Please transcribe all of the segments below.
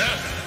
Death!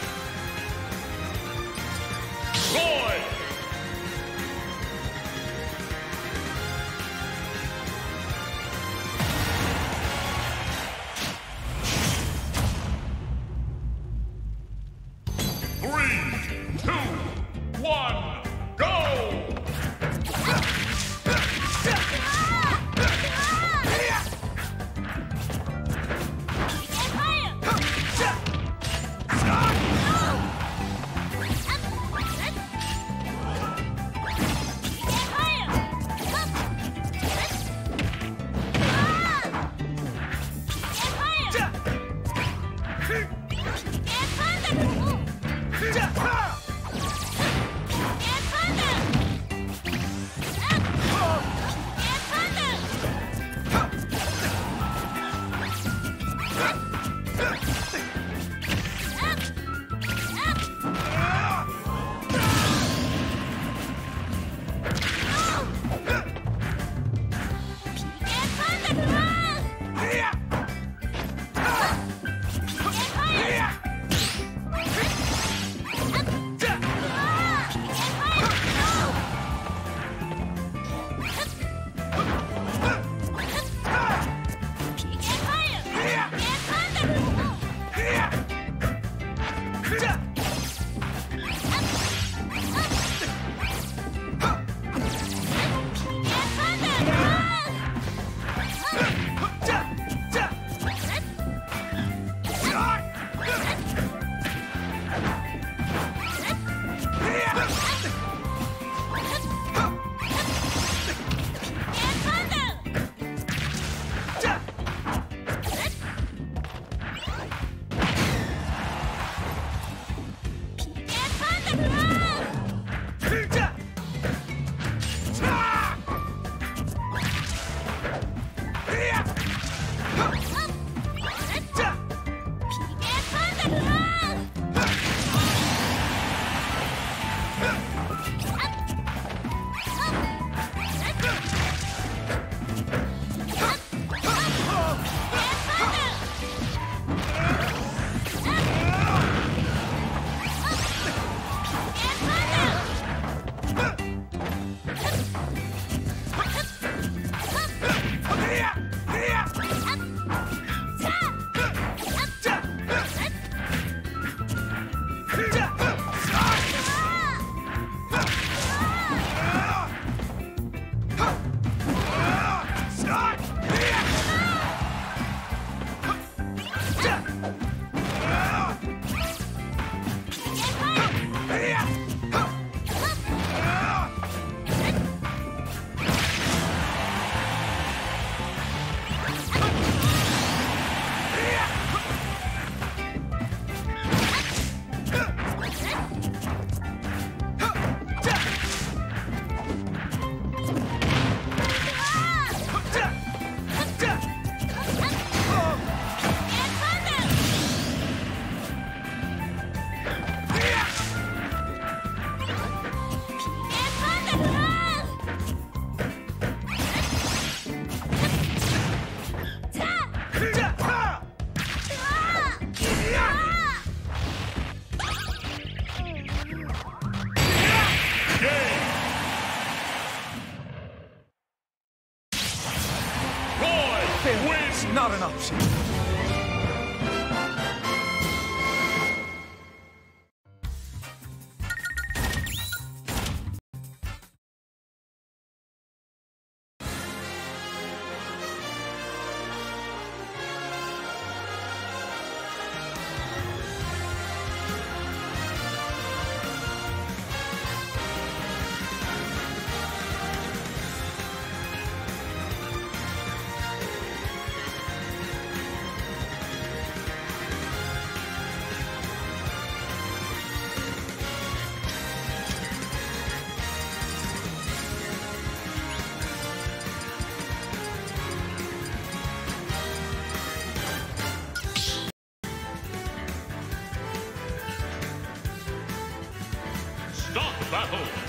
Stop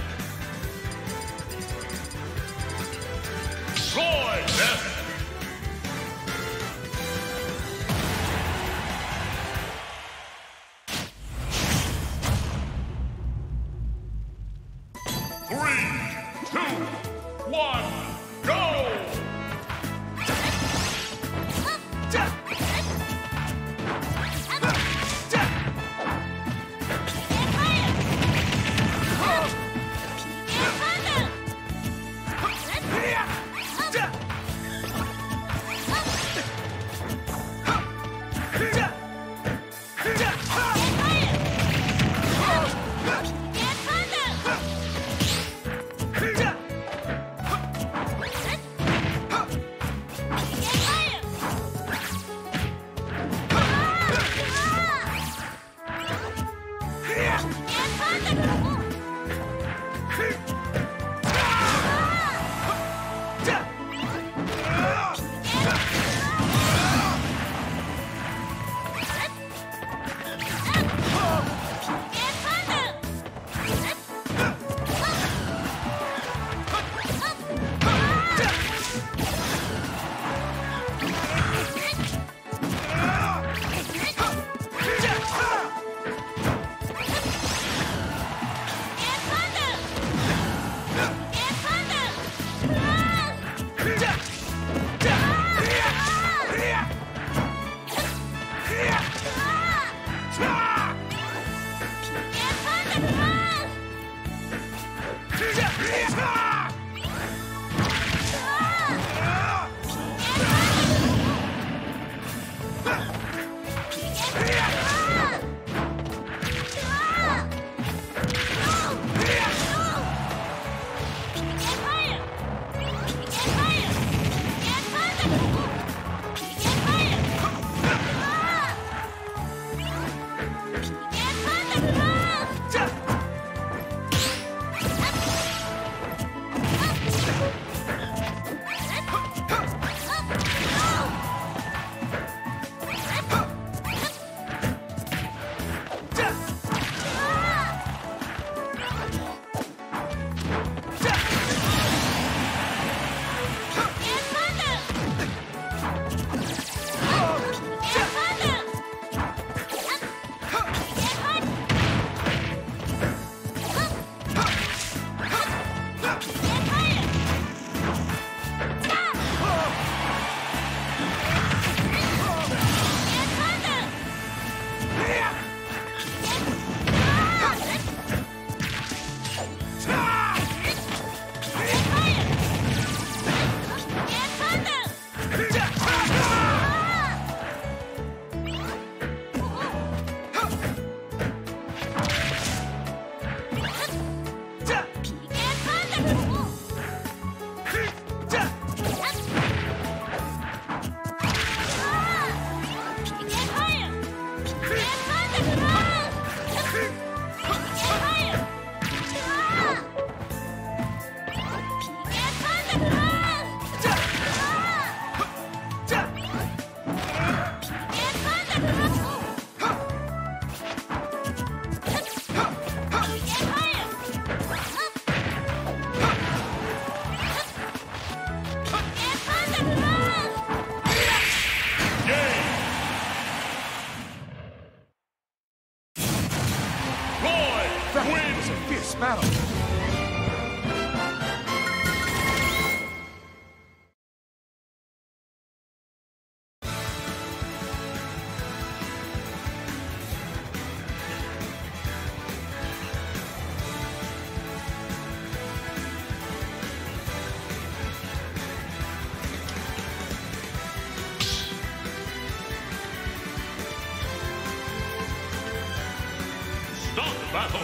battle.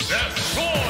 Three,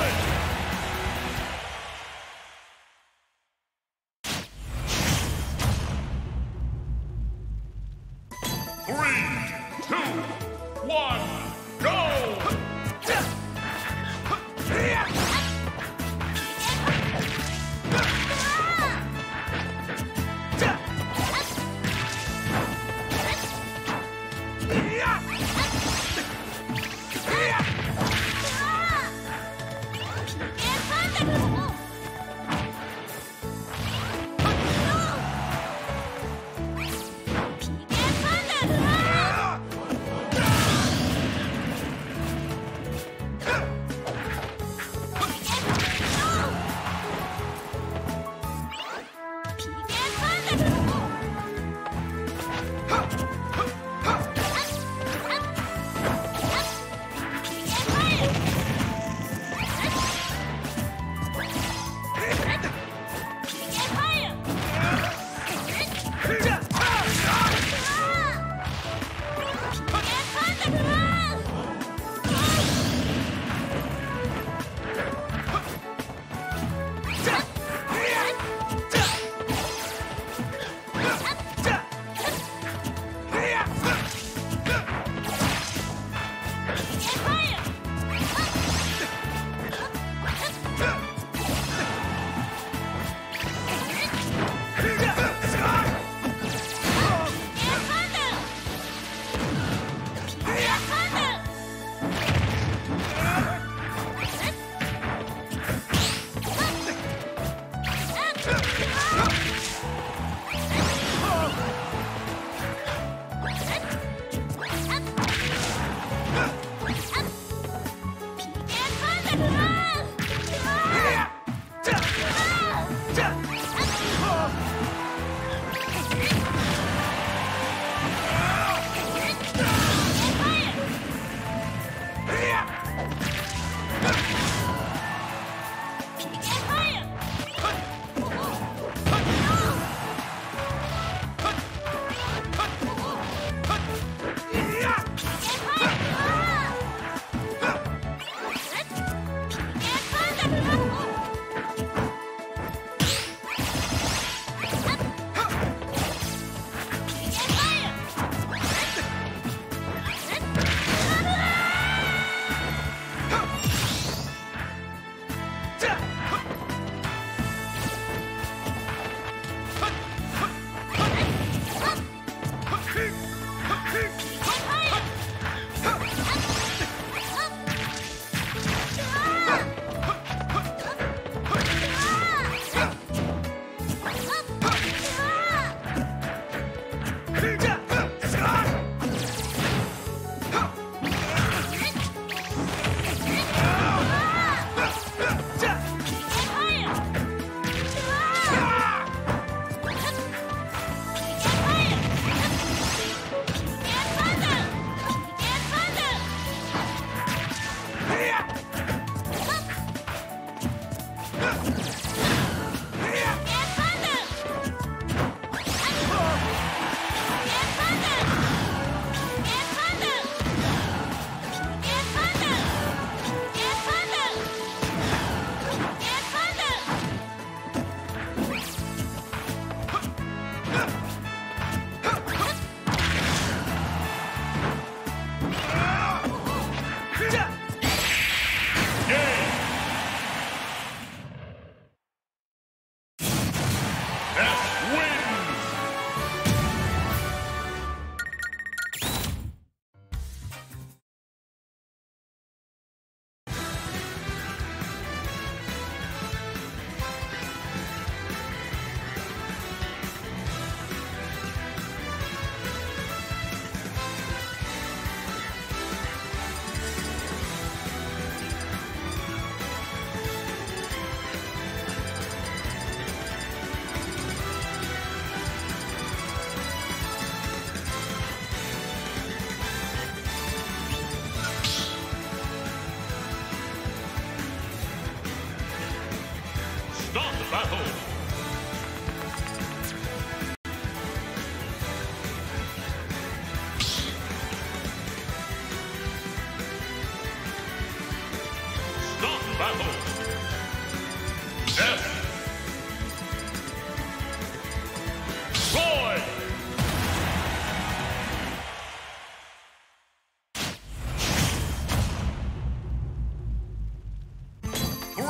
Three,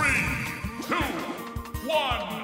two, one,